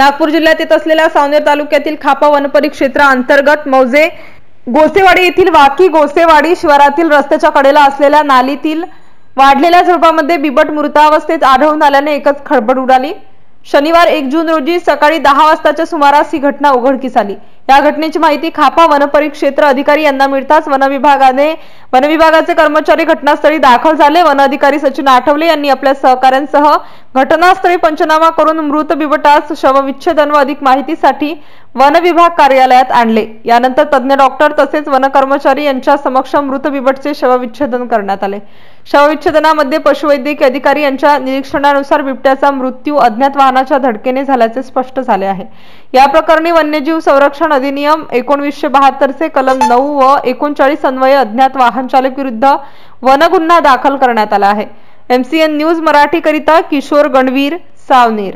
नागपूर जिल्ह्यात येत असलेल्या सावनेर तालुक्यातील खापा वनपरिक्षेत्रा अंतर्गत मौजे गोसेवाडी येथील वाकी गोसेवाडी शिवारातील रस्त्याच्या कडेला असलेल्या नालीतील वाढलेल्या झुडपामध्ये बिबट मृतावस्थेत आढळून आल्याने एकच खळबळ उडाली. शनिवार एक जून रोजी सकाळी दहा वाजताच्या सुमारास ही घटना उघडकीस आली. या घटनेची माहिती खापा वनपरिक्षेत्र अधिकारी यांना मिळताच वनविभागाने वनविभागाचे कर्मचारी घटनास्थळी दाखल झाले. वन अधिकारी सचिन आठवले यांनी आपल्या सहकाऱ्यांसह घटनास्थळी पंचनामा करून मृत बिबटास शवविच्छेदन व अधिक माहितीसाठी वन विभाग कार्यालयात आणले. यानंतर तज्ज्ञ डॉक्टर तसेच वन कर्मचारी यांच्या समक्ष मृत बिबटचे शवविच्छेदन करण्यात आले. शवविच्छेदनामध्ये पशुवैद्यकीय अधिकारी यांच्या निरीक्षणानुसार बिबट्याचा मृत्यू अज्ञात वाहनाच्या धडकेने झाल्याचे स्पष्ट झाले आहे. या प्रकरणी वन्यजीव संरक्षण अधिनियम एकोणवीसशे बहात्तरचे कलम नऊ व एकोणचाळीस अन्वये अज्ञात वाहन चालक विरुद्ध वनगुन्हा दाखल करण्यात आला आहे. एमसीएन न्यूज मराठीकरिता किशोर गणवीर सावनेर